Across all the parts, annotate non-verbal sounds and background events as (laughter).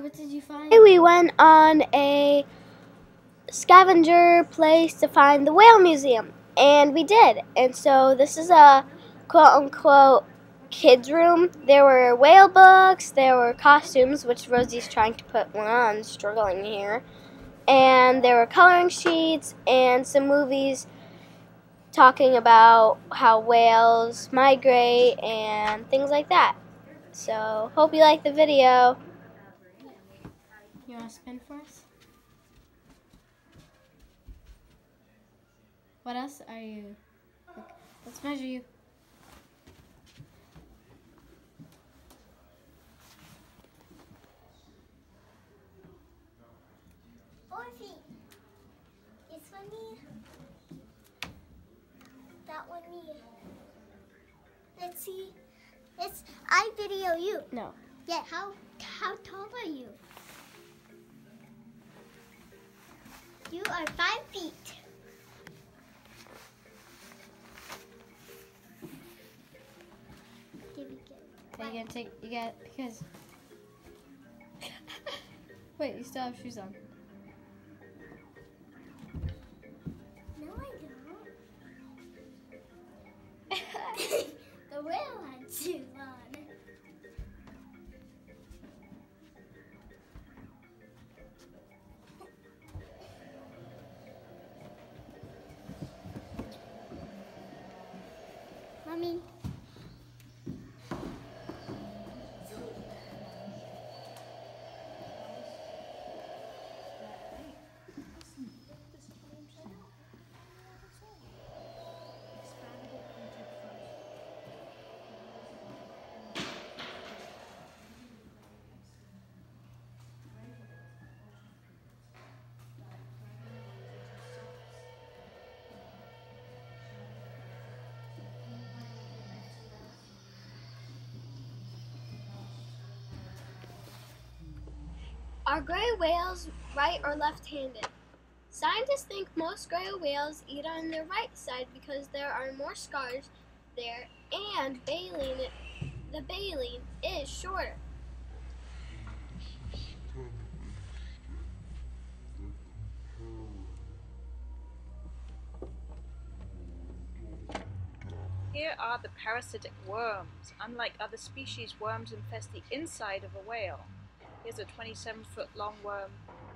What did you find? We went on a scavenger place to find the whale museum, and we did. And so this is a quote unquote kids' room. There were whale books, there were costumes, which Rosie's trying to put one on, struggling here, and there were coloring sheets and some movies talking about how whales migrate and things like that. So, hope you like the video. You want to spin for us? What else are you? Look, let's measure you. Four feet. This one me. That one me. Let's see. It's I video you. No. Yeah. How how tall are you? You are five feet. Okay, you gotta take. You got because. (laughs) Wait, you still have shoes on. Are gray whales right or left handed? Scientists think most gray whales eat on their right side because there are more scars there and baleen, the baleen is shorter. Here are the parasitic worms. Unlike other species, worms infest the inside of a whale. Here's a 27 foot long worm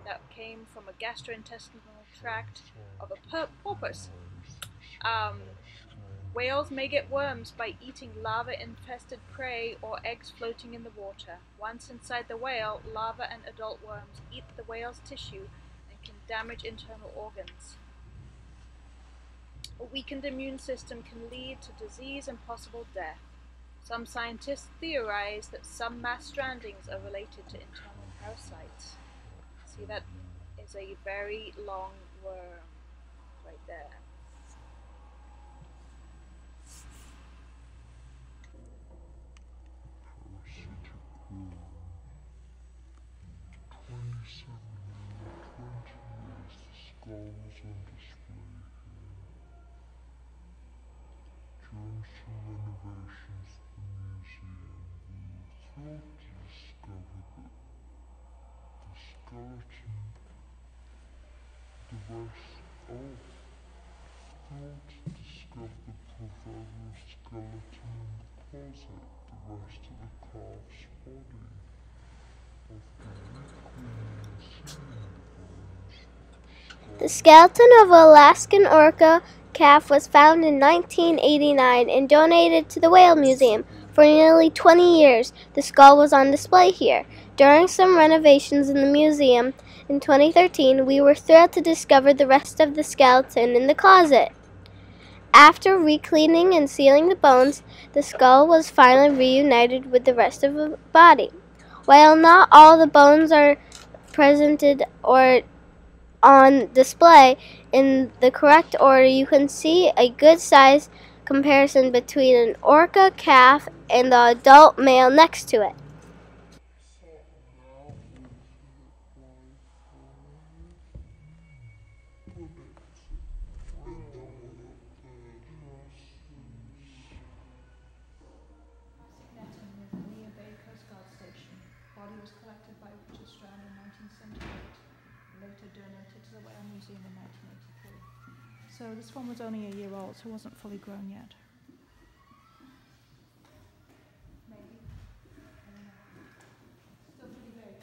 that came from a gastrointestinal tract of a porpoise. Um, whales may get worms by eating larva infested prey or eggs floating in the water. Once inside the whale, larva and adult worms eat the whale's tissue and can damage internal organs. A weakened immune system can lead to disease and possible death. Some scientists theorize that some mass strandings are related to internal parasites. See, that is a very long worm right there. The skeleton, the rest, thrilled to discover the proverbial skeleton in the closet, the rest of the calf's body. Of the The skeleton of an Alaskan orca calf was found in 1989 and donated to the Whale Museum. For nearly 20 years, the skull was on display here. During some renovations in the museum in 2013, we were thrilled to discover the rest of the skeleton in the closet. After recleaning and sealing the bones, the skull was finally reunited with the rest of the body. While not all the bones are presented or on display in the correct order, you can see a good size comparison between an orca calf and the adult male next to it. Netting near Neah Bay Coast Guard Station. Body was collected by British later donated to the Whale Museum in 1983. So this one was only a year old, so it wasn't fully grown yet. Maybe. I don't know. Still pretty big.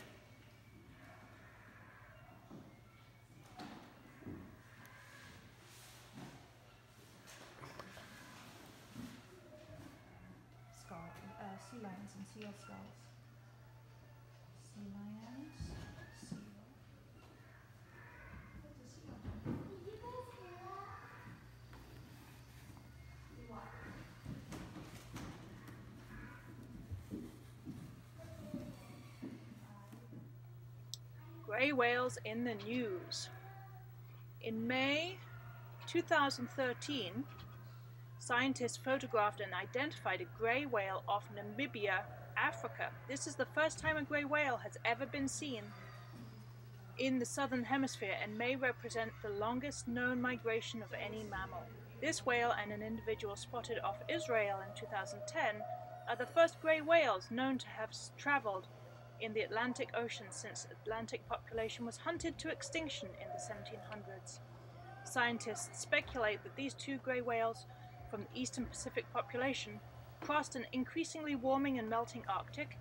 Skull, uh, sea lions and skulls. Sea lions? Grey whales in the news. In May 2013, scientists photographed and identified a grey whale off Namibia, Africa. This is the first time a grey whale has ever been seen in the southern hemisphere and may represent the longest known migration of any mammal. This whale and an individual spotted off Israel in 2010 are the first grey whales known to have traveled in the Atlantic Ocean since the Atlantic population was hunted to extinction in the 1700s. Scientists speculate that these two grey whales from the eastern Pacific population crossed an increasingly warming and melting Arctic.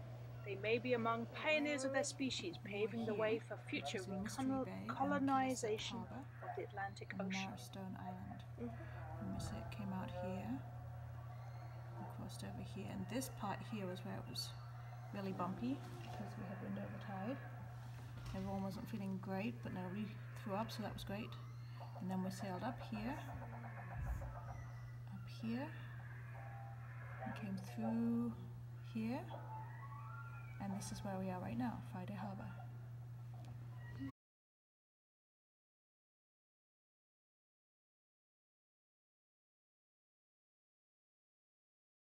They may be among pioneers of their species, paving the way for future That's Wings Tree recolo- Bay and colonization of the Atlantic Ocean. Stone Island. Mm-hmm. And we say it came out here and crossed over here. And this part here was where it was really bumpy because we had wind over tide. Everyone wasn't feeling great, but nobody threw up, so that was great. And then we sailed up here, here, and came through here. And this is where we are right now, Friday Harbor.